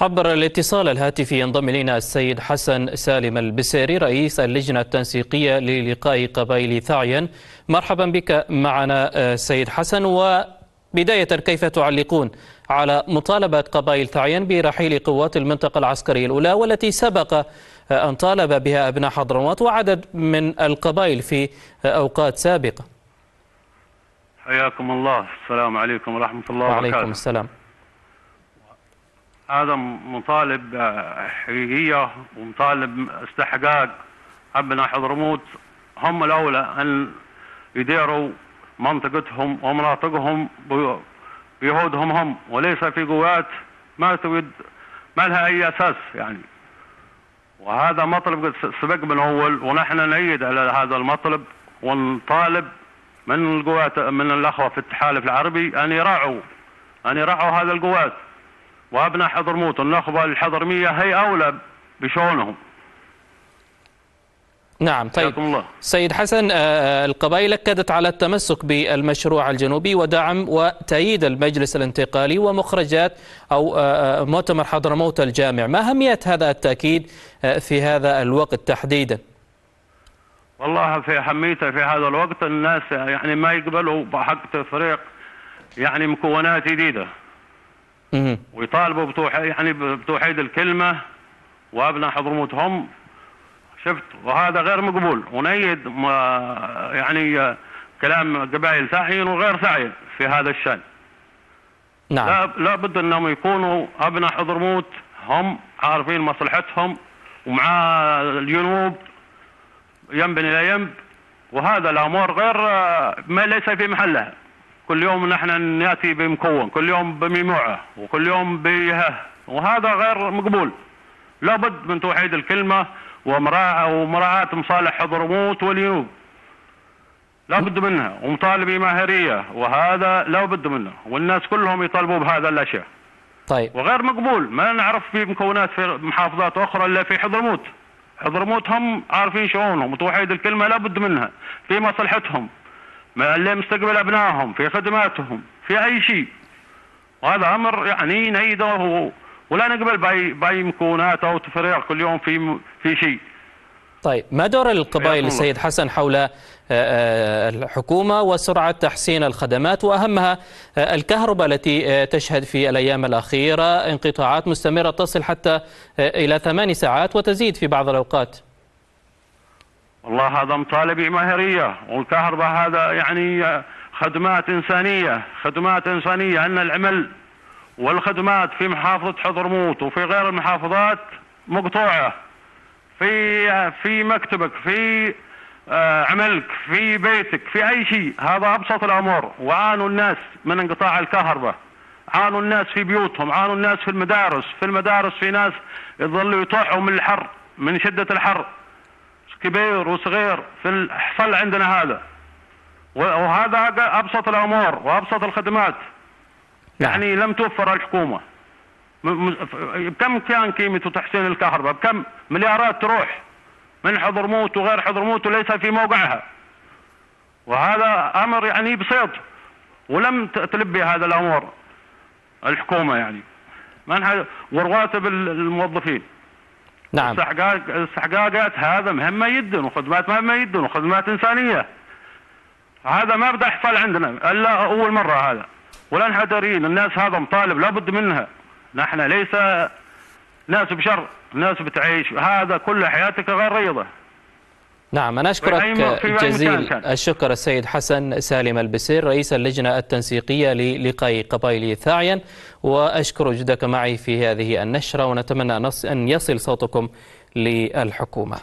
عبر الاتصال الهاتفي ينضم إلينا السيد حسن سالم البسيري رئيس اللجنة التنسيقية للقاء قبائل ثعين. مرحبا بك معنا سيد حسن. وبداية كيف تعلقون على مطالبة قبائل ثعين برحيل قوات المنطقة العسكرية الأولى والتي سبق أن طالب بها أبناء حضرموت وعدد من القبائل في أوقات سابقة؟ حياكم الله. السلام عليكم ورحمة الله وبركاته. وعليكم السلام. هذا مطالب حقيقية ومطالب استحقاق. أبناء حضرموت. هم الأولى أن يديروا منطقتهم ومناطقهم بيهودهم هم وليس في قوات ما تود ما لها أي أساس يعني. وهذا مطلب سبق من أول ونحن نعيد على هذا المطلب ونطالب من القوات من الأخوة في التحالف العربي أن يراعوا أن يراعوا هذا القوات. وابناء حضرموت النخبة الحضرميه هي أولى بشؤونهم. نعم طيب الله. سيد حسن القبائل أكدت على التمسك بالمشروع الجنوبي ودعم وتأييد المجلس الانتقالي ومخرجات أو مؤتمر حضرموت الجامع، ما أهمية هذا التأكيد في هذا الوقت تحديدا؟ والله في أهميته في هذا الوقت الناس يعني ما يقبلوا بحق تفريق يعني مكونات جديدة ويطالبوا بتوحيد يعني بتوحيد الكلمة وأبناء حضرموت هم شفت؟ وهذا غير مقبول. ونيد يعني كلام قبائل سعي وغير سعي في هذا الشأن. نعم. لا لابد أنهم يكونوا أبناء حضرموت. هم عارفين مصلحتهم. ومع الجنوب ينب إلى ينب. وهذا الأمور غير ما ليس في محلها. كل يوم نحن نأتي بمكون كل يوم بمجموعه وكل يوم بها وهذا غير مقبول. لابد من توحيد الكلمة ومراعاه ومراعاة مصالح حضرموت والجنوب لابد منها ومطالبه ماهريه وهذا لابد منه. والناس كلهم يطالبوا بهذا الاشياء طيب. وغير مقبول ما نعرف في مكونات في محافظات أخرى إلا في حضرموت حضرموت هم عارفين شؤونهم وتوحيد الكلمة لابد منها. في مصلحتهم لمستقبل ابنائهم في خدماتهم في أي شيء. وهذا أمر يعني نعيده. ولا نقبل باي بأي مكونات أو تفريق كل يوم في في شيء. طيب ما دور القبائل السيد حسن حول الحكومة وسرعة تحسين الخدمات؟ وأهمها الكهرباء التي تشهد في الأيام الأخيرة انقطاعات مستمرة تصل حتى إلى ثماني ساعات وتزيد في بعض الأوقات. والله هذا مطالب ماهرية والكهرباء هذا يعني خدمات إنسانية خدمات إنسانية أن العمل. والخدمات في محافظة حضرموت وفي غير المحافظات مقطوعة. في في مكتبك في عملك في بيتك في أي شيء. هذا أبسط الأمور. وعانوا الناس من انقطاع الكهرباء. عانوا الناس في بيوتهم عانوا الناس في المدارس. في المدارس في ناس يظلوا يطوحوا من الحر من شدة الحر. كبير وصغير في الحصل عندنا هذا. وهذا أبسط الأمور وأبسط الخدمات. يعني لم توفر الحكومة. بكم كان قيمة تحسين الكهرباء؟ بكم مليارات تروح من حضرموت وغير حضرموت وليس في موقعها. وهذا أمر يعني بسيط. ولم تلبي هذا الأمور الحكومة يعني. من ورواتب الموظفين. نعم. استحقاق استحقاقات هذا مهمه جدا وخدمات مهمه جدا وخدمات إنسانية. هذا ما بدا يحصل عندنا إلا أول مرة هذا. ولا حذرين الناس هذا مطالب لابد منها. نحن ليس ناس بشر ناس بتعيش. هذا كل حياتك غير ريضه نعم أنا أشكرك جزيل الشكر السيد حسن سالم البسير رئيس اللجنة التنسيقية للقاء قبائل ثاعيا. وأشكر وجودك معي في هذه النشرة ونتمنى أن يصل صوتكم للحكومة.